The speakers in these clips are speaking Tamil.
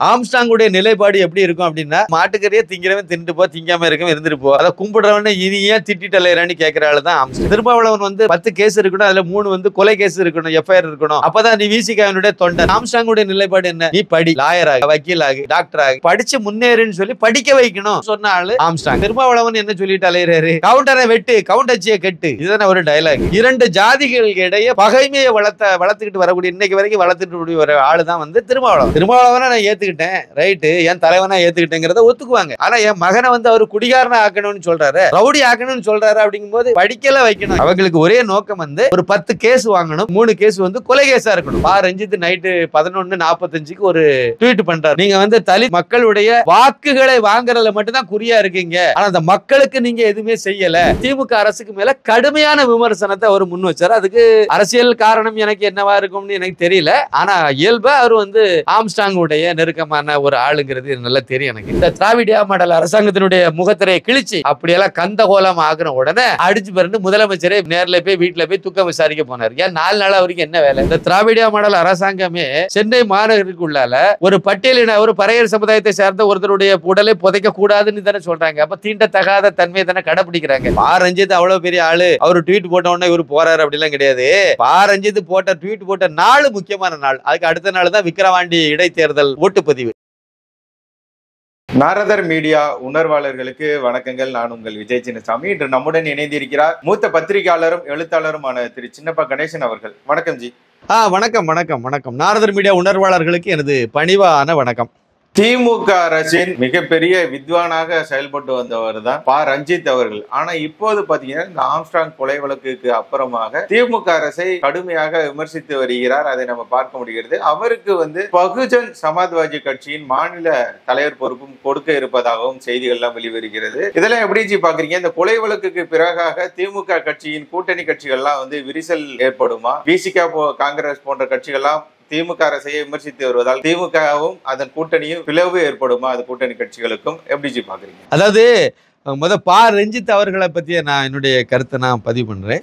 ஆம்ஸ்டாங்குடைய நிலைப்பாடு எப்படி இருக்கும் அப்படின்னா மாட்டுக்கறியே திங்கிறவன் தின்ட்டு போ திங்காம இருக்கவன் இருந்துட்டு போ. அதை கும்பிடுறவன இனி ஏன் திட்டிட்டு அலையறான்னு கேட்கிற ஆளு தான் ஆம்ஸ்டாங் திருமாவளவன் வந்து பத்து கேஸ் இருக்கணும் அதுல மூணு வந்து கொலை கேஸ் இருக்கணும் எஃப்ஐஆர் இருக்கணும். அப்பதான் நீ விசிகாவினுடைய தொண்டன். ஆம்ஸ்டாங்குடைய நிலைப்பாடு என்ன? நீ படி. லாயர் ஆகு வக்கீல் ஆகு டாக்டர் ஆகு. படிச்சு முன்னேறுன்னு சொல்லி படிக்க வைக்கணும் சொன்ன ஆளு ஆம்ஸ்டாங். திருமாவளவன் என்ன சொல்லிட்டு அலையிறாரு? கவுண்டரை வெட்டு கவுண்டச்சியை கட்டு. இதுதான் ஒரு டயலாக் இரண்டு ஜாதிகளுக்கு இடையே பகைமையை வளர்த்த வளர்த்துக்கிட்டு வரக்கூடிய இன்னைக்கு வரைக்கும் வளர்த்துட்டு வர ஆளு தான் வந்து திருமாவளவன். திருமாவளவனை நான் ஏத்துக்கிட்டேன். ரைட்டு என் தலைவனா ஏத்துக்கிட்டேங்கிறத ஒத்துக்குவாங்க. ஆனா என் மகனை வந்து அவர் குடிகாரனா ஆக்கணும்னு சொல்றாரு. ரவுடி ஆக்கணும்னு சொல்றாரு அப்படிங்கும்போது படிக்கல வைக்கணும். அவங்களுக்கு ஒரே நோக்கம் வந்து ஒரு பத்து கேஸ் வாங்கணும். மூணு கேஸ் வந்து கொலை கேஸா இருக்கணும். பா ரஞ்சித் நைட்டு பதினொன்னு நாற்பத்தஞ்சுக்கு ஒரு ட்வீட் பண்றாரு. நீங்க வந்து தலி மக்களுடைய வாக்குகளை வாங்குறதுல மட்டும் தான் குறியா இருக்கீங்க. ஆனா அந்த மக்களுக்கு நீங்க எதுவுமே செய்யல. திமுக அரசுக்கு மேல கடுமையான விமர்சனத்தை அவர் முன் வச்சாரு. அதுக்கு அரசியல் காரணம் எனக்கு என்னவா இருக்கும்னு எனக்கு தெரியல. ஆனா இயல்பா அவர் வந்து ஆம்ஸ்டாங் உடைய நெருக்க நெருக்கமான ஒரு ஆளுங்கிறது நல்லா தெரியும் எனக்கு. இந்த திராவிடியா மாடல் அரசாங்கத்தினுடைய முகத்திரையை கிழிச்சு அப்படியெல்லாம் கந்தகோலம் ஆகுன உடனே அடிச்சு பிறந்து முதலமைச்சரே நேர்ல போய் வீட்டுல போய் துக்கம் விசாரிக்க போனார். ஏன் நாலு நாள் வரைக்கும் என்ன வேலை? இந்த திராவிடியா மாடல் அரசாங்கமே சென்னை மாநகருக்குள்ளால ஒரு பட்டியலின ஒரு பறையர் சமுதாயத்தை சேர்ந்த ஒருத்தருடைய உடலை புதைக்க கூடாதுன்னு தானே சொல்றாங்க. அப்ப தீண்டத்தகாத தன்மையை தானே கடைபிடிக்கிறாங்க. பாரஞ்சித் அவ்வளவு பெரிய ஆளு. அவர் ட்வீட் போட்ட உடனே இவர் போறாரு அப்படிலாம் கிடையாது. பாரஞ்சித் போட்ட ட்வீட் போட்ட நாலு முக்கியமான நாள். அதுக்கு அடுத்த நாள் தான் விக்கிரவாண்டி இடைத்தேர்தல் ஓட்டுப்பதிவு நாரதர் மீடியா உணர்வாளர்களுக்கு வணக்கங்கள். நான் உங்கள் விஜய் சின்னசாமி. இன்று நம்முடன் இணைந்திருக்கிறார் மூத்த பத்திரிகையாளரும் எழுத்தாளருமான திரு சின்னப்பா கணேசன் அவர்கள். வணக்கம் ஜி. ஆ வணக்கம் வணக்கம் வணக்கம். நாரதர் மீடியா உணர்வாளர்களுக்கு எனது பணிவான வணக்கம். திமுக அரசின் மிகப்பெரிய வித்வானாக செயல்பட்டு வந்தவர் தான் பா. ரஞ்சித் அவர்கள். ஆனா இப்போது பாத்தீங்கன்னா இந்த ஆம்ஸ்ட்ராங் கொலை வழக்குக்கு அப்புறமாக திமுக அரசை கடுமையாக விமர்சித்து வருகிறார். அதை நம்ம பார்க்க முடிகிறது. அவருக்கு வந்து பகுஜன் சமாஜ்வாதி கட்சியின் மாநில தலைவர் பொறுப்பும் கொடுக்க இருப்பதாகவும் செய்திகள்லாம் வெளிவருகிறது. இதெல்லாம் எப்படி பாக்குறீங்க? இந்த கொலை வழக்குக்கு பிறகாக திமுக கட்சியின் கூட்டணி கட்சிகள்லாம் வந்து விரிசல் ஏற்படுமா? விசிகா காங்கிரஸ் போன்ற கட்சிகள்லாம் திமுக அரசையை விமர்சித்து வருவதால் திமுகவும் அதன் கூட்டணியும் பிளவு ஏற்படுமா? அது கூட்டணி கட்சிகளுக்கும் எப்படி ஜி பாக்குறீங்க அதாவது முத பா. ரஞ்சித் அவர்களை பற்றிய நான் என்னுடைய கருத்தை நான் பதிவு பண்ணுறேன்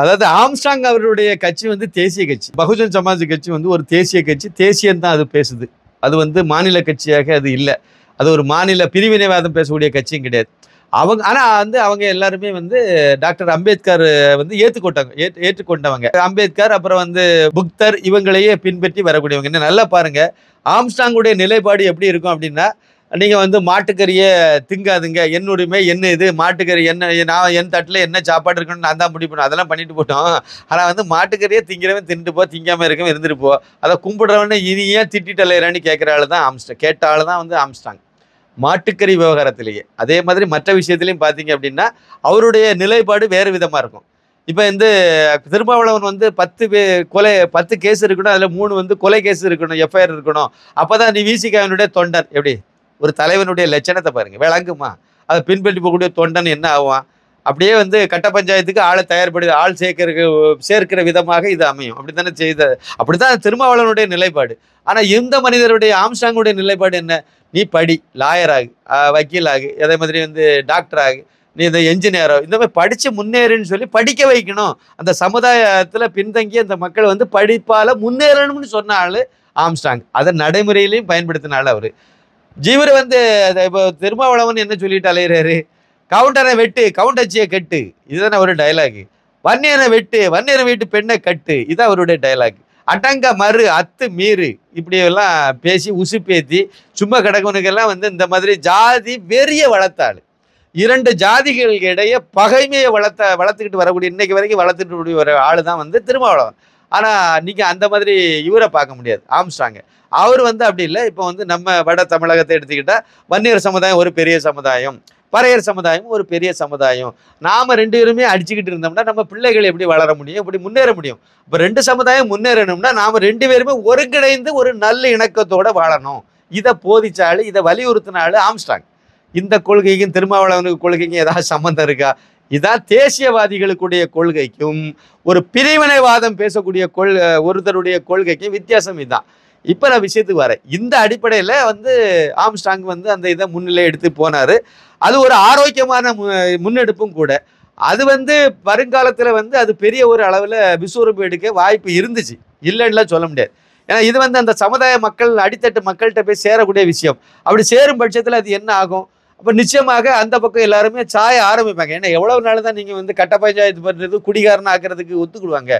அதாவது ஆம்ஸ்டாங் அவருடைய கட்சி வந்து தேசிய கட்சி. பகுஜன் சமாஜ் கட்சி வந்து ஒரு தேசிய கட்சி. தேசியம் தான் அது பேசுது. அது வந்து மாநில கட்சியாக அது இல்லை. அது ஒரு மாநில பிரிவினைவாதம் பேசக்கூடிய கட்சியும் கிடையாது. அவங்க ஆனால் வந்து அவங்க எல்லாருமே வந்து டாக்டர் அம்பேத்கர் வந்து ஏற்றுக்கொண்டாங்க ஏற்று ஏற்றுக்கொண்டவங்க. அம்பேத்கர் அப்புறம் வந்து புக்தர் இவங்களையே பின்பற்றி வரக்கூடியவங்க. இன்னும் நல்லா பாருங்க. ஆம்ஸ்டாங்குடைய நிலைப்பாடு எப்படி இருக்கும் அப்படின்னா நீங்கள் வந்து மாட்டுக்கறியை திங்காதுங்க. என் உரிமை என்ன இது மாட்டுக்கறி என்ன நான் என் தட்டில் என்ன சாப்பாடு இருக்குன்னு நான் தான் முடிவு அதெல்லாம் பண்ணிட்டு போட்டோம். ஆனால் வந்து மாட்டுக்கறியை திங்கிறவன் தின்ட்டு போ திங்காமல் இருக்கவன் இருந்துட்டு போ. அதை கும்பிடுறவனே இனி ஏன் திட்டிட்டு அலையிறான்னு கேட்குற ஆள் தான் ஆம்ஸ்டாங் கேட்ட ஆள் தான் வந்து ஆம்ஸ்டாங். மாட்டுக்கறி விவகாரத்திலேயே. அதே மாதிரி மற்ற விஷயத்துலையும் பார்த்தீங்க அப்படின்னா அவருடைய நிலைப்பாடு வேறு விதமாக இருக்கும். இப்போ வந்து திருமாவளவன் வந்து பத்து பே கொலை பத்து கேஸ் இருக்கணும் அதில் மூணு வந்து கொலை கேஸ் இருக்கணும் எஃப்ஐஆர் இருக்கணும். அப்போ தான் நீ விசிகாவினுடைய தொண்டன் எப்படி? ஒரு தலைவனுடைய லட்சணத்தை பாருங்க விளங்குமா? அதை பின்பற்றி போகக்கூடிய தொண்டன் என்ன ஆகும் அப்படியே வந்து கட்ட பஞ்சாயத்துக்கு ஆளை தயார்படு ஆள் சேர்க்கிற சேர்க்கிற விதமாக இது அமையும். அப்படி தானே செய்த அப்படி தான் திருமாவளவனுடைய நிலைப்பாடு. ஆனால் இந்த மனிதருடைய ஆம்ஸ்டாங்குடைய நிலைப்பாடு என்ன? நீ படி லாயர் ஆகு வக்கீல் ஆகு அதே மாதிரி வந்து டாக்டர் ஆகு நீ இந்த என்ஜினியரோ இந்த மாதிரி படித்து முன்னேறுன்னு சொல்லி படிக்க வைக்கணும். அந்த சமுதாயத்தில் பின்தங்கிய அந்த மக்கள் வந்து படிப்பால் முன்னேறணும்னு சொன்ன ஆள் ஆம்ஸ்டாங் அதை நடைமுறையிலையும் பயன்படுத்தின ஆள் அவர். ஜீவர் வந்து அதை இப்போ திருமாவளவன் என்ன சொல்லிட்டு அலையிறாரு? கவுண்டரை வெட்டு கவுண்டச்சியை கட்டு. இதுதானே ஒரு டயலாக் வன்னியரை வெட்டு வன்னியரை வீட்டு பெண்ணை கட்டு. இதுதான் அவருடைய டயலாக் அடங்க மறு அத்து மீறு. இப்படியெல்லாம் பேசி உசுப்பேத்தி சும்மா கிடக்கவனுக்கெல்லாம் வந்து இந்த மாதிரி ஜாதி வெறிய வளர்த்தாள். இரண்டு ஜாதிகளுக்கு இடையே பகைமையை வளர்த்த வளர்த்துக்கிட்டு வரக்கூடிய இன்னைக்கு வரைக்கும் வளர்த்துட்டு வர ஆள் தான் வந்து திருமாவளவன். ஆனால் நீங்கள் அந்த மாதிரி இவரை பார்க்க முடியாது. ஆம்ஸ்டாங்க அவர் வந்து அப்படி இல்லை. இப்போ வந்து நம்ம வட தமிழகத்தை எடுத்துக்கிட்டால் வன்னியர் சமுதாயம் ஒரு பெரிய சமுதாயம். பறையர் சமுதாயம் ஒரு பெரிய சமுதாயம். நாம் ரெண்டு பேருமே அடிச்சுக்கிட்டு இருந்தோம்னா நம்ம பிள்ளைகள் எப்படி வளர முடியும் எப்படி முன்னேற முடியும்? இப்போ ரெண்டு சமுதாயம் முன்னேறணும்னா நாம் ரெண்டு பேருமே ஒருங்கிணைந்து ஒரு நல்ல இணக்கத்தோட வாழணும். இதை போதிச்சாலு இதை வலியுறுத்தினாலும் ஆம்ஸ்டாங் இந்த கொள்கைக்கும் திருமாவளவனுக்கு கொள்கைக்கும் ஏதாவது சம்மந்தம் இருக்கா? இதான் தேசியவாதிகளுக்குடைய கொள்கைக்கும் ஒரு பிரிவினைவாதம் பேசக்கூடிய கொள் ஒருத்தருடைய கொள்கைக்கும் வித்தியாசம் இதுதான் இப்போ நான் விஷயத்துக்கு வரேன். இந்த அடிப்படையில் வந்து ஆம்ஸ்டாங் வந்து அந்த இதை முன்னிலை எடுத்து போனார். அது ஒரு ஆரோக்கியமான மு- முன்னெடுப்பும் கூட. அது வந்து வருங்காலத்தில் வந்து அது பெரிய ஒரு அளவில் விஸ்வரூபம் எடுக்க வாய்ப்பு இருந்துச்சு. இல்லைன்னுலாம் சொல்ல முடியாது. ஏன்னா இது வந்து அந்த சமுதாய மக்கள் அடித்தட்டு மக்கள்கிட்ட போய் சேரக்கூடிய விஷயம். அப்படி சேரும் பட்சத்தில் அது என்ன ஆகும்? அப்போ நிச்சயமாக அந்த பக்கம் எல்லாருமே சாய ஆரம்பிப்பாங்க. ஏன்னா எவ்வளவு நாள் தான் நீங்கள் வந்து கட்ட பஞ்சாயத்து பண்ணுறது குடிகாரன் ஆக்குறதுக்கு ஒத்துக்கிடுவாங்க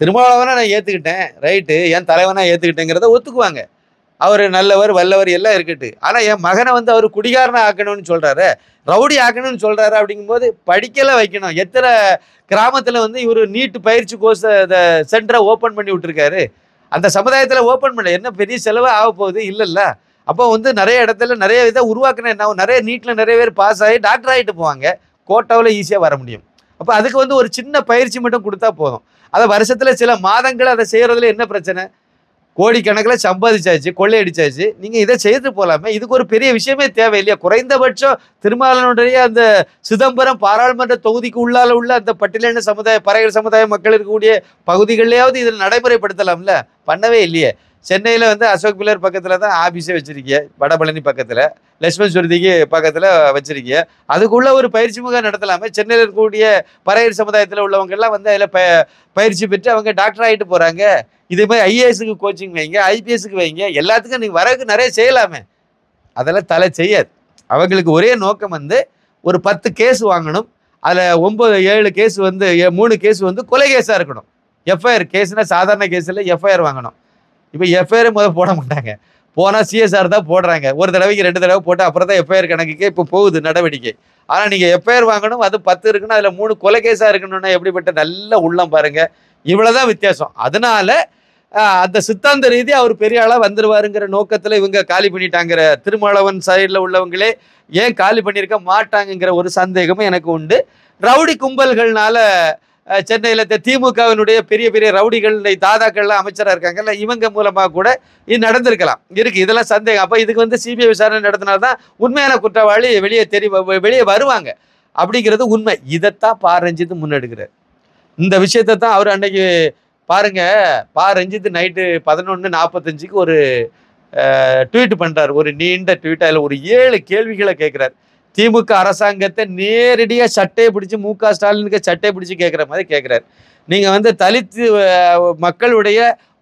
திருமாவளவனை நான் ஏற்றுக்கிட்டேன் ரைட்டு என் தலைவனாக ஏற்றுக்கிட்டேங்கிறத ஒத்துக்குவாங்க. அவர் நல்லவர் வல்லவர் எல்லாம் இருக்கட்டு. ஆனால் என் மகனை வந்து அவர் குடிகாரனை ஆக்கணும்னு சொல்கிறாரு ரவுடி ஆக்கணும்னு சொல்கிறாரு அப்படிங்கும்போது படிக்கலாம் வைக்கணும். எத்தனை கிராமத்தில் வந்து இவர் நீட்டு பயிற்சி கோர்ஸ் சென்டரை ஓப்பன் பண்ணி விட்டுருக்காரு. அந்த சமுதாயத்தில் ஓப்பன் பண்ணல. என்ன பெரிய செலவு ஆக போகுது? இல்லைல்ல. அப்போ வந்து நிறைய இடத்துல நிறைய இதை உருவாக்கின என்ன நிறைய நீட்டில் நிறைய பேர் பாஸ் ஆகி டாக்டர் ஆகிட்டு போவாங்க. கோட்டாவில் ஈஸியாக வர முடியும். அப்போ அதுக்கு வந்து ஒரு சின்ன பயிற்சி மட்டும் கொடுத்தா போதும். அதை வருஷத்தில் சில மாதங்கள் அதை செய்கிறதுல என்ன பிரச்சனை? கோடிக்கணக்கில் சம்பாதிச்சாச்சு கொள்ளையடிச்சாச்சு. நீங்கள் இதை செய்து போகலாமே இதுக்கு ஒரு பெரிய விஷயமே தேவையில்லையா? குறைந்தபட்சம் திருமாவளவனுடைய அந்த சிதம்பரம் பாராளுமன்ற தொகுதிக்கு உள்ளால உள்ள அந்த பட்டியலின சமுதாய பறையர் சமுதாய மக்கள் இருக்கக்கூடிய பகுதிகளிலேயாவது இதில் நடைமுறைப்படுத்தலாம்ல? பண்ணவே இல்லையே. சென்னையில் வந்து அசோக் பில்லர் பக்கத்தில் தான் ஆஃபீஸே வச்சுருக்கீங்க வடபழனி பக்கத்தில் லட்சுமண் சுருதிக்கு பக்கத்தில் வச்சுருக்கீங்க அதுக்குள்ளே ஒரு பயிற்சி முகாம் நடத்தலாமே. சென்னையில் இருக்கக்கூடிய பறையர் சமுதாயத்தில் உள்ளவங்க எல்லாம் வந்து அதில் ப பயிற்சி பெற்று அவங்க டாக்டர் ஆகிட்டு போகிறாங்க இதே மாதிரி ஐஏஎஸ்க்கு கோச்சிங் வைங்க ஐபிஎஸ்க்கு வைங்க எல்லாத்துக்கும் நீங்கள் வரக்கு நிறைய செய்யலாமே. அதெல்லாம் தலை செய்யாது. அவங்களுக்கு ஒரே நோக்கம் வந்து ஒரு பத்து கேஸ் வாங்கணும். அதில் ஒம்பது ஏழு கேஸ் வந்து ஏ- மூணு கேஸ் வந்து கொலை கேஸாக இருக்கணும். எஃப்ஐஆர் கேஸ்னால் சாதாரண கேஸில் எஃப்ஐஆர் வாங்கணும். இப்போ எஃப்ஐஆர் முதல் போட மாட்டாங்க. போனால் சிஎஸ்ஆர் தான் போடுறாங்க. ஒரு தடவைக்கு ரெண்டு தடவை போட்டு அப்புறம் தான் எஃப்ஐஆர் கணக்குக்கே இப்போ போகுது நடவடிக்கை. ஆனால் நீங்கள் எஃப்ஐஆர் வாங்கணும் அது பத்து இருக்குன்னு அதில் மூணு கொலை கேஸாக இருக்கணும்னா எப்படிப்பட்ட நல்ல உள்ளம் பாருங்கள் இவ்வளோதான் வித்தியாசம். அதனால அந்த சித்தாந்த ரீதி அவர் பெரிய ஆளாக வந்துருவாருங்கிற நோக்கத்தில் இவங்க காலி பண்ணிட்டாங்கிற திருமாவளவன் சைடில் உள்ளவங்களே ஏன் காலி பண்ணியிருக்க மாட்டாங்கங்கிற ஒரு சந்தேகமும் எனக்கு உண்டு. ரவுடி கும்பல்கள்னால சென்னையில் இந்த திமுகவினுடைய பெரிய பெரிய ரவுடிகள் இந்த தாதாக்கள்லாம் அமைச்சராக இருக்காங்கல்ல இவங்க மூலமாக கூட இது நடந்திருக்கலாம். இருக்குது இதெல்லாம் சந்தேகம். அப்போ இதுக்கு வந்து சிபிஐ விசாரணை நடத்தினால்தான் உண்மையான குற்றவாளி வெளியே தெரி வ- வெளியே வருவாங்க. அப்படிங்கிறது உண்மை. இதைத்தான் பா ரஞ்சித் முன்னெடுக்கிறார். இந்த விஷயத்தை தான் அவர் அன்னைக்கு பாருங்கள் பா ரஞ்சித் நைட்டு பதினொன்று நாற்பத்தஞ்சுக்கு ஒரு ட்வீட் பண்ணுறார் ஒரு நீண்ட ட்வீட் அதில் ஒரு ஏழு கேள்விகளை கேட்குறாரு. திமுக அரசாங்கத்தை நேரடியாக சட்டையை பிடிச்சி மு க. ஸ்டாலினுக்கு சட்டையை பிடிச்சி கேட்குற மாதிரி கேட்குறாரு நீங்கள் வந்து தலித்து மக்களுடைய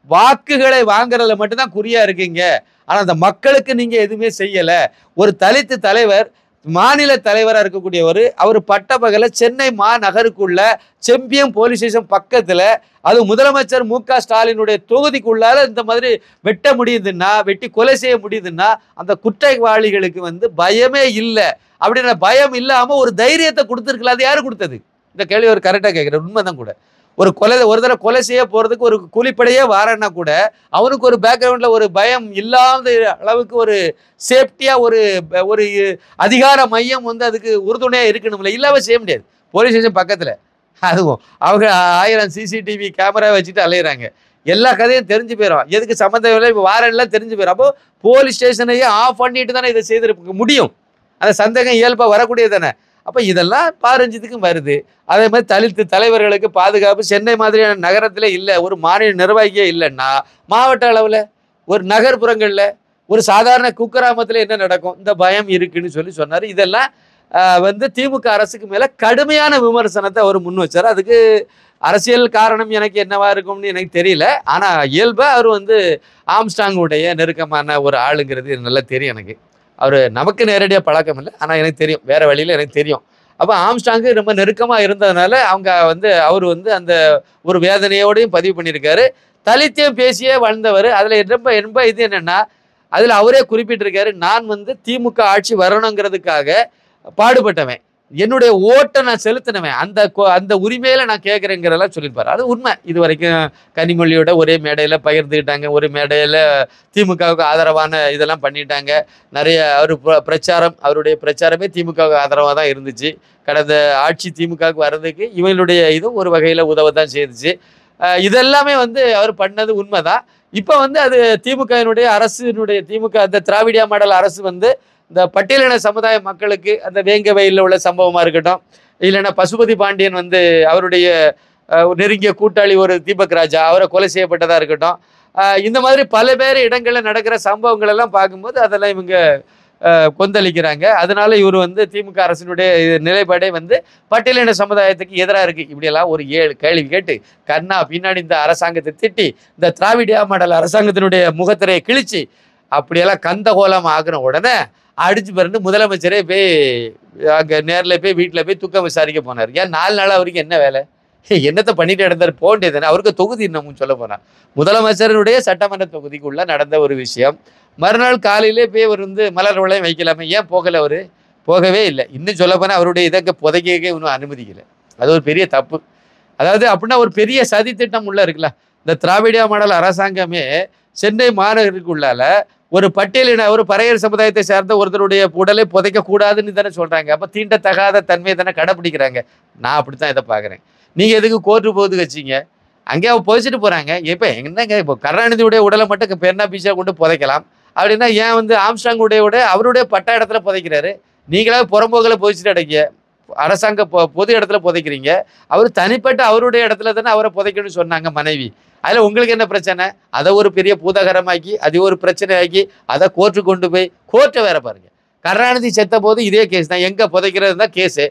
வாக்குகளை வாங்குறதுல மட்டும்தான் குறியாக இருக்கீங்க. ஆனால் அந்த மக்களுக்கு நீங்கள் எதுவுமே செய்யலை. ஒரு தலித்து தலைவர் மாநில தலைவராக இருக்கக்கூடியவர். அவர் பட்டப்பகல சென்னை மாநகருக்குள்ள செம்பியம் போலீஸ் ஸ்டேஷன் பக்கத்தில் அது முதலமைச்சர் மு க ஸ்டாலினுடைய தொகுதிக்குள்ளால இந்த மாதிரி வெட்ட முடியுதுன்னா வெட்டி கொலை செய்ய முடியுதுன்னா அந்த குற்றவாளிகளுக்கு வந்து பயமே இல்லை. அப்படின்ற பயம் இல்லாமல் ஒரு தைரியத்தை கொடுத்துருக்கல. அது யார் கொடுத்தது? இந்த கேள்வி ஒரு கரெக்டாக கேட்குற உண்மைதான் கூட. ஒரு கொலை ஒரு தடவை கொலை செய்ய போகிறதுக்கு ஒரு கூலிப்படையே வாரன்னா கூட அவனுக்கு ஒரு பேக்ரவுண்டில் ஒரு பயம் இல்லாத அளவுக்கு ஒரு சேஃப்டியாக ஒரு ஒரு அதிகார மையம் வந்து அதுக்கு உறுதுணையாக இருக்கணும்ல. இல்லாமல் செய்ய முடியாது. போலீஸ் ஸ்டேஷன் பக்கத்தில். அதுவும் அவங்க ஆயிரம் சிசிடிவி கேமரா வச்சுட்டு அலையிறாங்க. எல்லா கதையும் தெரிஞ்சு போயிடும் எதுக்கு சம்மந்தம் இல்லை இப்போ வாரன்லாம் தெரிஞ்சு போயிடும் அப்போ போலீஸ் ஸ்டேஷனையே ஆஃப் பண்ணிட்டு தானே இதை செய்திருக்க முடியும். அந்த சந்தேகம் இயல்பாக வரக்கூடியது தானே. அப்போ இதெல்லாம் பாரஞ்சித்துக்கும் வருது. அதே மாதிரி தலித்து தலைவர்களுக்கு பாதுகாப்பு சென்னை மாதிரியான நகரத்தில் இல்லை ஒரு மாநில நிர்வாகியே இல்லைன்னா மாவட்ட அளவில் ஒரு நகர்ப்புறங்களில் ஒரு சாதாரண குக்கிராமத்தில் என்ன நடக்கும்? இந்த பயம் இருக்குன்னு சொல்லி சொன்னார். இதெல்லாம் வந்து திமுக அரசுக்கு மேலே கடுமையான விமர்சனத்தை அவர் முன் வச்சார். அதுக்கு அரசியல் காரணம் எனக்கு என்னவா இருக்கும்னு எனக்கு தெரியல. ஆனால் இயல்பாக அவர் வந்து ஆம்ஸ்டாங்குடைய நெருக்கமான ஒரு ஆளுங்கிறது நல்லா தெரியும் எனக்கு. அவர் நமக்கு நேரடியாக பழக்கம் இல்லை. ஆனால் எனக்கு தெரியும். வேறு வழியில் எனக்கு தெரியும். அப்போ ஆம்ஸ்டாங்கு ரொம்ப நெருக்கமாக இருந்ததுனால அவங்க வந்து அவர் வந்து அந்த ஒரு வேதனையோடையும் பதிவு பண்ணியிருக்காரு. தலித்தையும் பேசியே வாழ்ந்தவர். அதில் ரொம்ப ரொம்ப இது என்னென்னா அதில் அவரே குறிப்பிட்டிருக்காரு நான் வந்து திமுக ஆட்சி வரணுங்கிறதுக்காக பாடுபட்டவன். என்னுடைய ஓட்டை நான் செலுத்தினவன். அந்த அந்த உரிமையில நான் கேட்குறேங்கிறதெல்லாம் சொல்லியிருப்பாரு. அது உண்மை. இது வரைக்கும் கனிமொழியோட ஒரே மேடையில் பகிர்ந்துக்கிட்டாங்க ஒரு மேடையில் திமுகவுக்கு ஆதரவான இதெல்லாம் பண்ணிட்டாங்க. நிறைய அவர் பிரச்சாரம் அவருடைய பிரச்சாரமே திமுகவுக்கு ஆதரவாக தான் இருந்துச்சு. கடந்த ஆட்சி திமுகவுக்கு வர்றதுக்கு இவங்களுடைய இதுவும் ஒரு வகையில் உதவ தான் செய்துச்சு. இதெல்லாமே வந்து அவர் பண்ணது உண்மைதான். இப்போ வந்து அது திமுகவினுடைய அரசினுடைய திமுக அந்த திராவிடியா மாடல் அரசு வந்து இந்த பட்டியலின சமுதாய மக்களுக்கு அந்த வேங்க வயலில் உள்ள சம்பவமாக இருக்கட்டும். இல்லைன்னா பசுபதி பாண்டியன் வந்து அவருடைய ஒரு நெருங்கிய கூட்டாளி ஒரு தீபக் ராஜா அவரை கொலை செய்யப்பட்டதாக இருக்கட்டும். இந்த மாதிரி பல பேர் இடங்களில் நடக்கிற சம்பவங்கள் எல்லாம் பார்க்கும்போது அதெல்லாம் இவங்க கொந்தளிக்கிறாங்க. அதனால இவர் வந்து திமுக அரசினுடைய நிலைப்பாடே வந்து பட்டியலின சமுதாயத்துக்கு எதிராக இருக்கு. இப்படியெல்லாம் ஒரு ஏழு கேள்வி கேட்டு கண்ணா பின்னாடி இந்த அரசாங்கத்தை திட்டி இந்த திராவிடியா மாடல் அரசாங்கத்தினுடைய முகத்திரையை கிழிச்சு அப்படியெல்லாம் கந்த கோலம் உடனே அடிச்சு பிறந்து முதலமைச்சரே போய் அங்கே நேரில் போய் வீட்டில் போய் துக்கம் விசாரிக்க போனார். ஏன் நாலு நாள் அவருக்கு என்ன வேலை? என்னத்தை பண்ணிட்டு நடந்தார்? போக வேண்டியது அவருக்கு தொகுதி இன்னமும் சொல்ல போனா முதலமைச்சருடைய சட்டமன்ற தொகுதிக்குள்ளே நடந்த ஒரு விஷயம். மறுநாள் காலையிலே போய் அவர் வந்து மலர் வளையம் வைக்கலாமே. ஏன் போகலை அவர்? போகவே இல்லை. இன்னும் சொல்ல போனால் அவருடைய இதற்கு புதைக்கவே இன்னும் அனுமதிக்கலை அது ஒரு பெரிய தப்பு. அதாவது அப்படின்னா ஒரு பெரிய சதி திட்டம் உள்ள இருக்குல்ல. இந்த திராவிடியா மாடல் அரசாங்கமே சென்னை மாநகருக்குள்ளால ஒரு பட்டியலின ஒரு பறையர் சமுதாயத்தை சேர்ந்த ஒருத்தருடைய உடலை புதைக்க கூடாதுன்னு தானே சொல்றாங்க. அப்ப தீண்டத்தகாத தன்மையை தானே கடைப்பிடிக்கிறாங்க. நான் அப்படித்தான் இதை பார்க்குறேன். நீங்க எதுக்கு கோர்ட்டு போகுது வச்சீங்க? அங்கே அவன் புதைச்சிட்டு போறாங்க. இப்போ என்னங்க இப்போ கருணாநிதியுடைய உடலை மட்டும் பெண்ணா பீச்சா கொண்டு புதைக்கலாம். அப்படின்னா ஏன் வந்து ஆம்ஸ்டாங்குடைய உடைய அவருடைய பட்ட இடத்துல புதைக்கிறாரு? நீங்களாக புறம்போக்கில் புதைச்சிட்டு அடைக்க அரசாங்க பொது இடத்துல புதைக்கிறீங்க. அவர் தனிப்பட்ட அவருடைய இடத்துல தானே அவரை புதைக்கணும்னு சொன்னாங்க மனைவி. அதில் உங்களுக்கு என்ன பிரச்சனை? அதை ஒரு பெரிய பூதகரமாக்கி அது ஒரு பிரச்சனையாக்கி அதை கோர்ட்டு கொண்டு போய் கோர்ட்டை வேற பாருங்கள் கருணாநிதி செத்த போது இதே கேஸ் தான். எங்கே புதைக்கிறது தான் கேஸு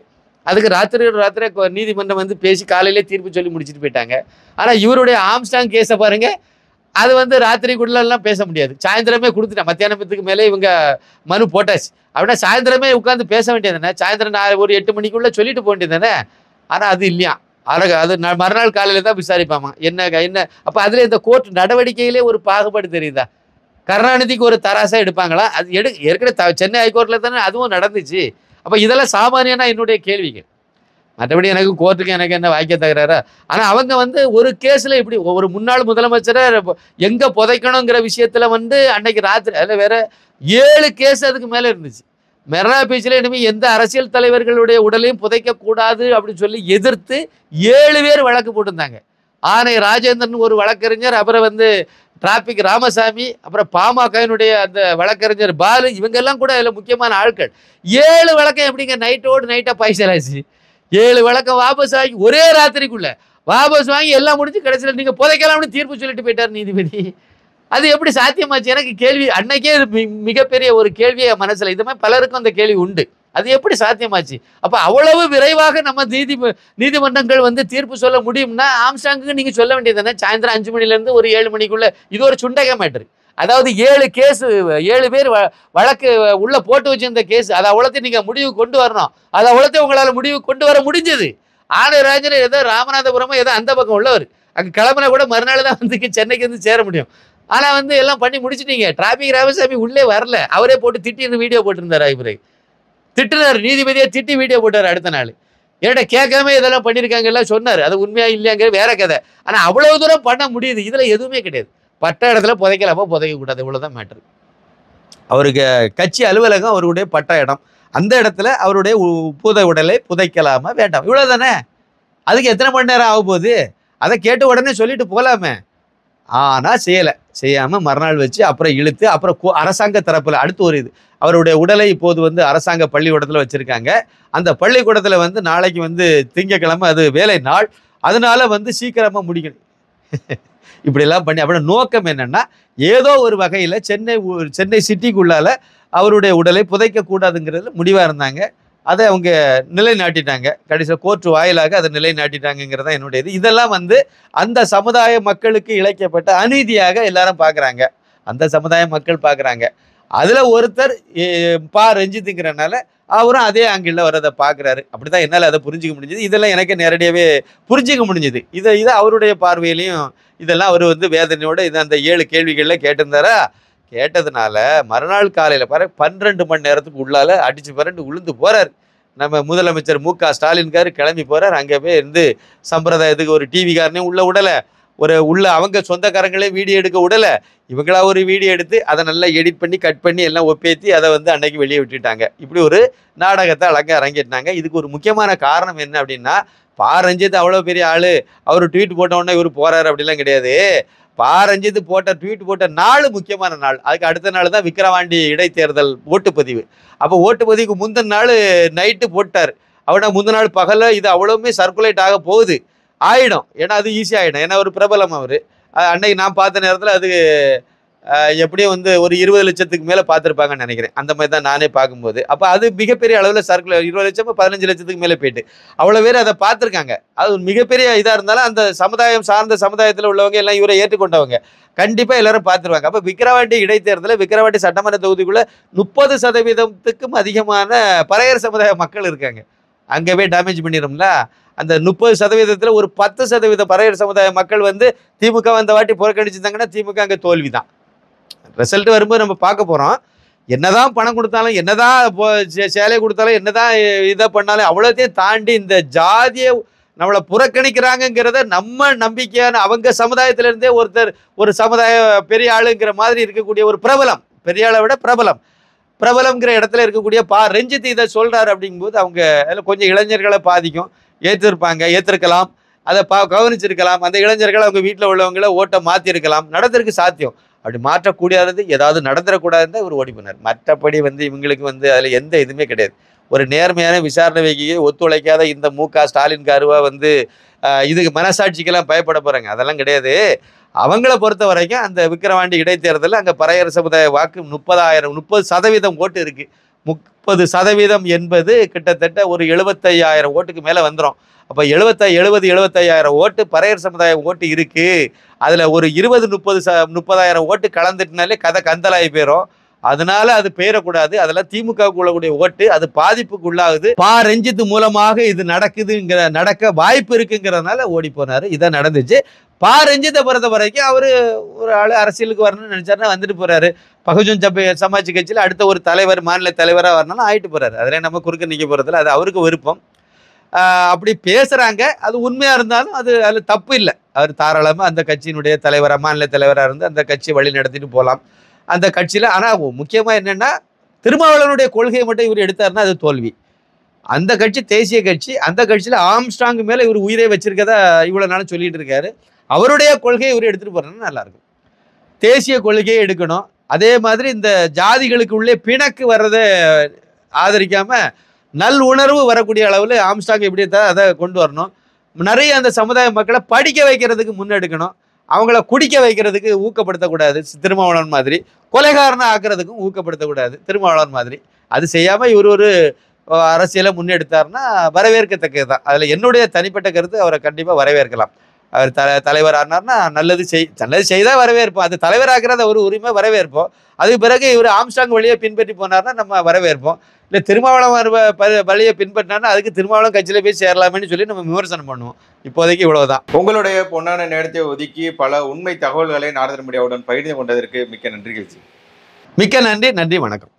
அதுக்கு ராத்திரி ராத்திரி நீதிமன்றம் வந்து பேசி காலையிலே தீர்ப்பு சொல்லி முடிச்சுட்டு போயிட்டாங்க. ஆனால் இவருடைய ஆம்ஸ்டாங் கேஸை பாருங்க. அது வந்து ராத்திரி குள்ளெல்லாம் பேச முடியாது. சாயந்தரமே கொடுத்துட்டேன் மத்தியானத்துக்கு மேலே இவங்க மனு போட்டாச்சு. அப்படின்னா சாயந்தரமே உட்காந்து பேச வேண்டியது தானே சாயந்தரம் நான் ஒரு எட்டு மணிக்குள்ளே சொல்லிட்டு போக வேண்டியது தானே ஆனால் அது இல்லையா? அழகு அது மறுநாள் காலையில் தான் விசாரிப்பாமா? என்ன என்ன? அப்போ அதில் இந்த கோர்ட் நடவடிக்கையிலே ஒரு பாகுபாடு தெரியுதா? கருணாநிதிக்கு ஒரு தராசாக எடுப்பாங்களா? அது எடு ஏற்கனவே த- சென்னை ஹைகோர்ட்டில் தானே அதுவும் நடந்துச்சு. அப்போ இதெல்லாம் சாமானியனா என்னுடைய கேள்விகள். மற்றபடி எனக்கு கோர்ட்டுக்கு எனக்கு என்ன வாய்க்க தகுறாரா? ஆனால் அவங்க வந்து ஒரு கேஸில் இப்படி ஒரு முன்னாள் முதலமைச்சரை எங்கே புதைக்கணுங்கிற விஷயத்தில் வந்து அன்னைக்கு ராத்திரி அதில் வேற ஏழு கேஸ் அதுக்கு மேலே இருந்துச்சு. மெரினா பீச்சில் இனிமேல் எந்த அரசியல் தலைவர்களுடைய உடலையும் புதைக்கக்கூடாது அப்படின்னு சொல்லி எதிர்த்து ஏழு பேர் வழக்கு போட்டிருந்தாங்க. ஆனை ராஜேந்திரன் ஒரு வழக்கறிஞர் அப்புறம் வந்து டிராபிக் ராமசாமி அப்புறம் பாமகனுடைய அந்த வழக்கறிஞர் பாலு இவங்கெல்லாம் கூட அதில் முக்கியமான ஆட்கள். ஏழு வழக்கம் எப்படிங்க? நைட்டோடு நைட்டாக பைசலாச்சு ஏழு வழக்கம் வாபஸ் வாங்கி ஒரே ராத்திரிக்குள்ளே வாபஸ் வாங்கி எல்லாம் முடிஞ்சு கடைசியில் நீங்கள் புதைக்கலாம்னு தீர்ப்பு சொல்லிட்டு போயிட்டார் நீதிபதி. அது எப்படி சாத்தியமாச்சு? எனக்கு கேள்வி அன்னைக்கே மி- மிகப்பெரிய ஒரு கேள்வியை மனசில். இது மாதிரி பலருக்கும் அந்த கேள்வி உண்டு. அது எப்படி சாத்தியமாச்சு? அப்போ அவ்வளவு விரைவாக நம்ம நீதி நீதிமன்றங்கள் வந்து தீர்ப்பு சொல்ல முடியும்னா ஆம்சாங்குக்கு நீங்கள் சொல்ல வேண்டியது தானே சாயந்தரம் அஞ்சு மணிலேருந்து ஒரு ஏழு மணிக்குள்ளே இது ஒரு சுண்டக மேட்ரு. அதாவது ஏழு கேஸ் ஏழு பேர் வ- வழக்கு உள்ளே போட்டு வச்சிருந்த கேஸ் அதை அவ்வளோத்தையும் நீங்கள் முடிவு கொண்டு வரணும். அதை அவ்வளோத்தையும் உங்களால் முடிவு கொண்டு வர முடிஞ்சது. ஆனராஜன் ஏதோ ராமநாதபுரமோ ஏதோ அந்த பக்கம் உள்ளவர். அங்கே கிளம்புனா கூட மறுநாள் தான் வந்து சென்னைக்கு வந்து சேர முடியும். ஆனால் வந்து எல்லாம் பண்ணி முடிச்சிட்டீங்க. டிராபிக் ராமசாமி உள்ளே வரல. அவரே போட்டு திட்டி வீடியோ போட்டிருந்தார் இவரு? திட்டுனார். நீதிபதியை திட்டி வீடியோ போட்டார் அடுத்த நாள். ஏன்டா கேட்காம இதெல்லாம் பண்ணியிருக்காங்க எல்லாம் சொன்னார். அது உண்மையாக இல்லையாங்கிற வேற கதை. ஆனால் அவ்வளவு தூரம் பண்ண முடியுது. இதில் எதுவுமே கிடையாது. பட்ட இடத்துல புதைக்கலாமா புதைக்கக்கூடாது. இவ்வளோ தான் மேட்டர் அவருக்கு கட்சி அலுவலகம் அவருடைய பட்ட இடம். அந்த இடத்துல அவருடைய உ- பூத உடலை புதைக்கலாமா? வேண்டாம்? இவ்வளோ தானே அதுக்கு எத்தனை மணி நேரம் ஆகும் போது அதை கேட்ட உடனே சொல்லிட்டு போகலாமே ஆனால் செய்யலை. செய்யாமல் மறுநாள் வச்சு அப்புறம் இழுத்து அப்புறம் கோ- அரசாங்க தரப்பில் அடுத்து ஒரு இது. அவருடைய உடலை இப்போது வந்து அரசாங்க பள்ளிக்கூடத்தில் வச்சுருக்காங்க. அந்த பள்ளிக்கூடத்தில் வந்து நாளைக்கு வந்து திங்கக்கிழமை அது வேலை நாள். அதனால வந்து சீக்கிரமாக முடிக்கணும். இப்படிலாம் பண்ணி அப்படி நோக்கம் என்னென்னா ஏதோ ஒரு வகையில் சென்னை சென்னை சிட்டிக்குள்ளால அவருடைய உடலை புதைக்கக்கூடாதுங்கிறது முடிவாக இருந்தாங்க. அதை அவங்க நிலைநாட்டிட்டாங்க. கடைசியில் கோர்ட்டு வாயிலாக அதை நிலைநாட்டிட்டாங்கிறது தான் என்னுடைய இது இதெல்லாம் வந்து அந்த சமுதாய மக்களுக்கு இழைக்கப்பட்ட அநீதியாக எல்லாரும் பார்க்குறாங்க. அந்த சமுதாய மக்கள் பார்க்குறாங்க. அதில் ஒருத்தர் பா ரஞ்சித்துங்கிறனால அவரும் அதே ஆங்கிளில் வரதை பார்க்குறாரு. அப்படி தான் என்னால் அதை புரிஞ்சிக்க முடிஞ்சது. இதெல்லாம் எனக்கு நேரடியாகவே புரிஞ்சிக்க முடிஞ்சுது. இதை இதை அவருடைய பார்வையிலையும் இதெல்லாம் அவர் வந்து வேதனையோடு இது அந்த ஏழு கேள்விகளில் கேட்டிருந்தாரா? கேட்டதுனால மறுநாள் காலையில் பாரு பன்னிரெண்டு மணி நேரத்துக்கு உள்ளால அடித்து பரண்டு உளுந்து போகிறார் நம்ம முதலமைச்சர் மு க. ஸ்டாலின்காரு கிளம்பி போகிறார் அங்கே போய் இருந்து சம்பிரதாயத்துக்கு ஒரு டிவிக்காரனையும் உள்ளே விடலை ஒரு உள்ள அவங்க சொந்தக்காரங்களே வீடியோ எடுக்க விடலை இவங்களா ஒரு வீடியோ எடுத்து அதை நல்லா எடிட் பண்ணி கட் பண்ணி எல்லாம் ஒப்பேத்தி அதை வந்து அன்னைக்கு வெளியே விட்டுட்டாங்க. இப்படி ஒரு நாடகத்தை அழகாக அரங்கேற்றினாங்க. இதுக்கு ஒரு முக்கியமான காரணம் என்ன அப்படின்னா பா ரஞ்சித் அவ்வளோ பெரிய ஆள். அவர் ட்வீட் போட்டவுடனே இவர் போறாரு அப்படிலாம் கிடையாது. பா ரஞ்சித் போட்ட ட்வீட் போட்ட நாள் முக்கியமான நாள். அதுக்கு அடுத்த நாள் தான் விக்கிரவாண்டி இடைத்தேர்தல் ஓட்டுப்பதிவு. அப்போ ஓட்டுப்பதிவுக்கு முந்தின நாள் நைட்டு போட்டார். அவனா முந்தின நாள் பகலில் இது அவ்வளவுமே சர்க்குலேட் ஆக போகுது. ஆயிடும். ஏன்னா அது ஈஸி ஆகிடும் ஏன்னா ஒரு பிரபலம் அவர். அன்னைக்கு நான் பார்த்த நேரத்தில் அது எப்படியும் வந்து ஒரு இருபது லட்சத்துக்கு மேலே பார்த்துருப்பாங்கன்னு நினைக்கிறேன். அந்த மாதிரி தான் நானே பார்க்கும்போது. அப்போ அது மிகப்பெரிய அளவில் சர்க்குலர் இருபது லட்சம் பதினஞ்சு லட்சத்துக்கு மேலே போயிட்டு. அவ்வளோ பேர் அதை பார்த்துருக்காங்க. அது மிகப்பெரிய இதாக இருந்தாலும் அந்த சமுதாயம் சார்ந்த சமுதாயத்தில் உள்ளவங்க எல்லாம் இவரை ஏற்றுக்கொண்டவங்க. கண்டிப்பாக எல்லாரும் பார்த்துருவாங்க. அப்போ விக்கிரவாண்டி இடைத்தேர்தலில் விக்கிரவாண்டி சட்டமன்ற தொகுதிக்குள்ளே முப்பது சதவீதத்துக்கும் அதிகமான பறையர் சமுதாய மக்கள் இருக்காங்க. அங்கே போய் டேமேஜ் பண்ணிடும்ல. அந்த முப்பது சதவீதத்தில் ஒரு பத்து சதவீத பறையர் சமுதாய மக்கள் வந்து திமுக வந்த வாட்டி புறக்கணிச்சிருந்தாங்கன்னா திமுக அங்கே தோல்வி தான் ரிசல்ட் வரும்போது நம்ம பார்க்க போகிறோம் என்னதான் பணம் கொடுத்தாலும் என்னதான் இப்போ சே- சேலை கொடுத்தாலும் என்னதான் இதை பண்ணாலும் அவ்வளோத்தையும் தாண்டி இந்த ஜாதியை நம்மளை புறக்கணிக்கிறாங்கங்கிறத நம்ம நம்பிக்கையான அவங்க சமுதாயத்திலேருந்தே ஒருத்தர் ஒரு சமுதாய பெரிய ஆளுங்கிற மாதிரி இருக்கக்கூடிய ஒரு பிரபலம் பெரிய ஆளை விட பிரபலம். பிரபலம்ங்கிற இடத்துல இருக்கக்கூடிய பா ரஞ்சித் இதை சொல்கிறாரு அப்படிங்கும்போது அவங்க அதில் கொஞ்சம் இளைஞர்களை பாதிக்கும். ஏற்றிருப்பாங்க ஏற்றிருக்கலாம் அதை பா கவனிச்சிருக்கலாம். அந்த இளைஞர்கள் அவங்க வீட்டில் உள்ளவங்கள ஓட்டை மாற்றிருக்கலாம் நடந்திருக்கு சாத்தியம். அப்படி மாற்றக்கூடாதது ஏதாவது நடந்துடக்கூடாதுன்னு இவர் ஓடி போனார் மற்றபடி வந்து இவங்களுக்கு வந்து அதில் எந்த இதுவுமே கிடையாது. ஒரு நேர்மையான விசாரணை வைக்கையே ஒத்துழைக்காத இந்த மு க ஸ்டாலின் காருவா வந்து இதுக்கு மனசாட்சிக்கெல்லாம் பயப்பட போகிறாங்க அதெல்லாம் கிடையாது. அவங்கள பொறுத்த வரைக்கும் அந்த விக்கிரவாண்டி இடைத்தேர்தலில் அங்கே பறையர் சமுதாய வாக்கு முப்பதாயிரம் முப்பது சதவீதம் ஓட்டு இருக்குது முப்பது சதவீதம் என்பது கிட்டத்தட்ட ஒரு எழுபத்தையாயிரம் ஓட்டுக்கு மேலே வந்துடும் அப்போ எழுபத்த எழுபது எழுபத்தையாயிரம் ஓட்டு பறையர் சமுதாய ஓட்டு இருக்குது அதில் ஒரு இருபது முப்பது ச முப்பதாயிரம் ஓட்டு கலந்துட்டுனாலே கதை கந்தலாகி போயிடும் அதனால அது பெயரக்கூடாது அதெல்லாம் திமுக உள்ளக்கூடிய ஓட்டு அது பாதிப்புக்கு உள்ளாகுது. பா ரஞ்சித் மூலமாக இது நடக்குதுங்கிற நடக்க வாய்ப்பு இருக்குங்கிறதுனால ஓடி போனாரு. இதான் நடந்துச்சு. பா ரஞ்சித்தை பொறுத்த வரைக்கும் அவர் ஒரு ஆள் அரசியலுக்கு வரணும்னு நினச்சாருன்னா வந்துட்டு போறாரு. பகுஜன் சபை சமாஜ் கட்சியில் அடுத்த ஒரு தலைவர் மாநில தலைவராக வரணும்னு ஆகிட்டு போகிறார் அதில் நம்ம குறுக்க நிற்க போகிறதில்ல அது அவருக்கு விருப்பம். அப்படி பேசுகிறாங்க அது உண்மையாக இருந்தாலும் அது அதில் தப்பு இல்லை. அவர் தாராளமாக அந்த கட்சியினுடைய தலைவராக மாநில தலைவராக இருந்து அந்த கட்சியை வழி நடத்திட்டு போகலாம் அந்த கட்சியில் ஆனால் முக்கியமாக என்னென்னா திருமாவளவனுடைய கொள்கையை மட்டும் இவர் எடுத்தாருன்னா அது தோல்வி. அந்த கட்சி தேசிய கட்சி அந்த கட்சியில் ஆம்ஸ்ட்ராங் மேலே இவர் உயிரை வச்சிருக்கதா இவ்வளோ நாளும் சொல்லிட்டு இருக்காரு. அவருடைய கொள்கையை இவர் எடுத்துகிட்டு போகிறேன்னா நல்லாயிருக்கும் தேசிய கொள்கையை எடுக்கணும். அதே மாதிரி இந்த ஜாதிகளுக்கு உள்ளே பிணக்கு வர்றதை ஆதரிக்காம நல் உணர்வு வரக்கூடிய அளவில் ஆம்ஸ்டாங் எப்படி தான் அதை கொண்டு வரணும். நிறைய அந்த சமுதாய மக்களை படிக்க வைக்கிறதுக்கு முன்னெடுக்கணும். அவங்கள குடிக்க வைக்கிறதுக்கு ஊக்கப்படுத்தக்கூடாது. திருமாவளவன் மாதிரி. கொலைகாரனை ஆக்குறதுக்கும் ஊக்கப்படுத்தக்கூடாது. திருமாவளவன் மாதிரி. அது செய்யாமல் இவர் ஒரு அரசியலை முன்னெடுத்தாருன்னா வரவேற்கத்தக்கது தான் அதில் என்னுடைய தனிப்பட்ட கருத்து அவரை கண்டிப்பாக வரவேற்கலாம். அவர் த தலைவர் ஆனார்னா நல்லது செய் நல்லது செய்தால் வரவேற்போம் அது தலைவராகிறத ஒரு உரிமை வரவேற்போம் அதுக்கு பிறகு இவர் ஆம்ஸ்டாங் வழியை பின்பற்றி போனார்னா நம்ம வரவேற்போம் இல்லை ப- வழியை பின்பற்றினார்னா அதுக்கு திருமாவளவன் கட்சியில் போய் சேரலாமேன்னு சொல்லி நம்ம விமர்சனம் பண்ணுவோம். இப்போதைக்கு இவ்வளவுதான். உங்களுடைய பொன்னான நேரத்தை ஒதுக்கி பல உண்மை தகவல்களை நாரதன் மீடியாவுடன் பகிர்ந்து கொண்டதற்கு மிக்க நன்றி மிக்க நன்றி நன்றி வணக்கம்.